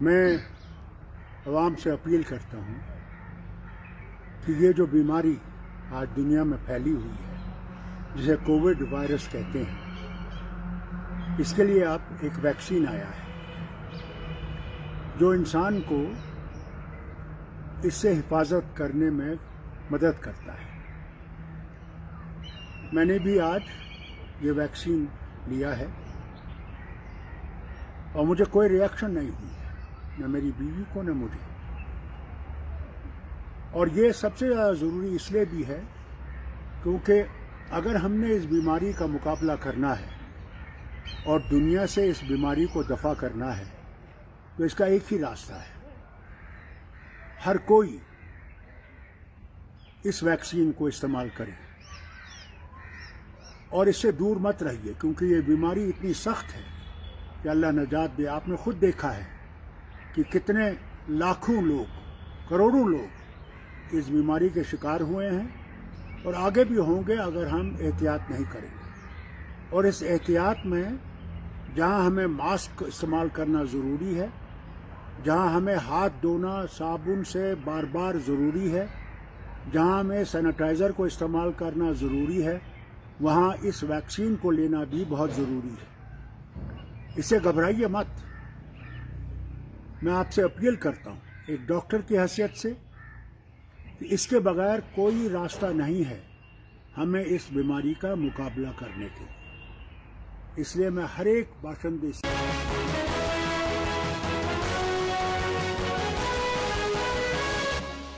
मैं आवाम से अपील करता हूँ कि ये जो बीमारी आज दुनिया में फैली हुई है, जिसे कोविड वायरस कहते हैं, इसके लिए अब एक वैक्सीन आया है, जो इंसान को इससे हिफाजत करने में मदद करता है। मैंने भी आज ये वैक्सीन लिया है और मुझे कोई रिएक्शन नहीं हुई है। न मेरी बीवी को न मुझे और ये सबसे ज़्यादा ज़रूरी इसलिए भी है क्योंकि अगर हमने इस बीमारी का मुकाबला करना है और दुनिया से इस बीमारी को दफ़ा करना है तो इसका एक ही रास्ता है। हर कोई इस वैक्सीन को इस्तेमाल करे। और इससे दूर मत रहिए, क्योंकि ये बीमारी इतनी सख्त है कि अल्लाह नजात दे। आपने खुद देखा है कि कितने लाखों लोग, करोड़ों लोग इस बीमारी के शिकार हुए हैं और आगे भी होंगे अगर हम एहतियात नहीं करेंगे। और इस एहतियात में जहाँ हमें मास्क इस्तेमाल करना ज़रूरी है, जहाँ हमें हाथ धोना, साबुन से बार बार ज़रूरी है, जहाँ हमें सैनिटाइज़र को इस्तेमाल करना ज़रूरी है, वहाँ इस वैक्सीन को लेना भी बहुत ज़रूरी है। इससे घबराइए मत। मैं आपसे अपील करता हूँ, एक डॉक्टर की हैसियत से, कि इसके बगैर कोई रास्ता नहीं है हमें इस बीमारी का मुकाबला करने के लिए। इसलिए मैं हर एक बाशिंदे से